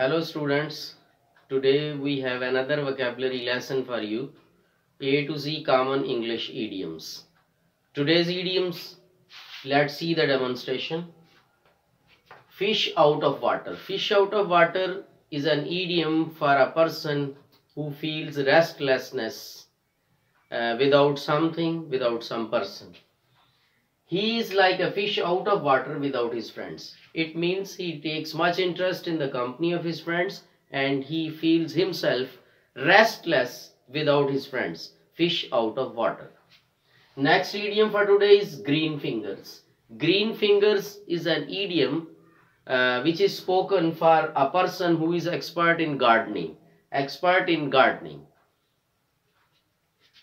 Hello students, today we have another vocabulary lesson for you A to Z common English idioms. Today's idioms, let's see the demonstration. Fish out of water. Fish out of water is an idiom for a person who feels restlessness uh, without something, without some person. He is like a fish out of water without his friends. It means he takes much interest in the company of his friends and he feels himself restless without his friends. Fish out of water. Next idiom for today is green fingers. Green fingers is an idiom uh, which is spoken for a person who is expert in gardening. Expert in gardening.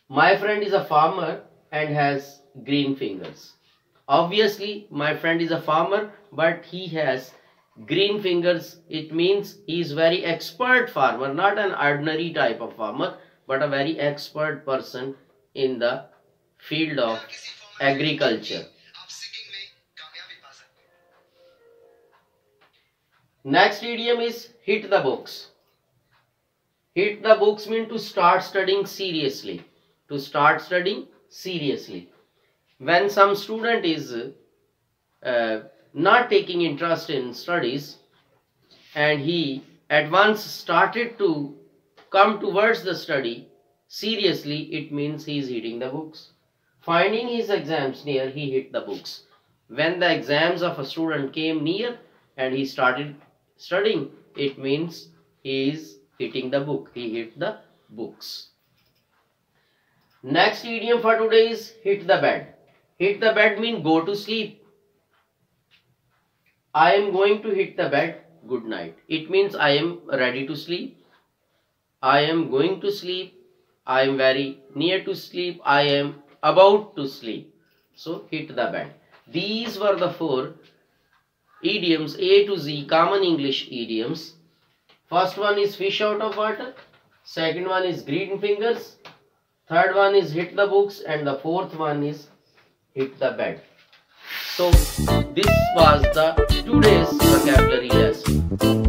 My friend is a farmer and has green fingers. Obviously, my friend is a farmer, but he has green fingers. It means he is very expert farmer, not an ordinary type of farmer, but a very expert person in the field of agriculture. Next idiom is hit the books. Hit the books mean to start studying seriously. To start studying seriously when some student is uh, not taking interest in studies and he at once started to come towards the study seriously it means he is hitting the books. Finding his exams near he hit the books. When the exams of a student came near and he started studying it means he is hitting the book. He hit the books. Next idiom for today is hit the bed Hit the bed mean go to sleep. I am going to hit the bed. Good night. It means I am ready to sleep. I am going to sleep. I am very near to sleep. I am about to sleep. So hit the bed. These were the four idioms A to Z common English idioms. First one is fish out of water. Second one is green fingers. Third one is hit the books and the fourth one is hit the bed. So this was the today's vocabulary lesson.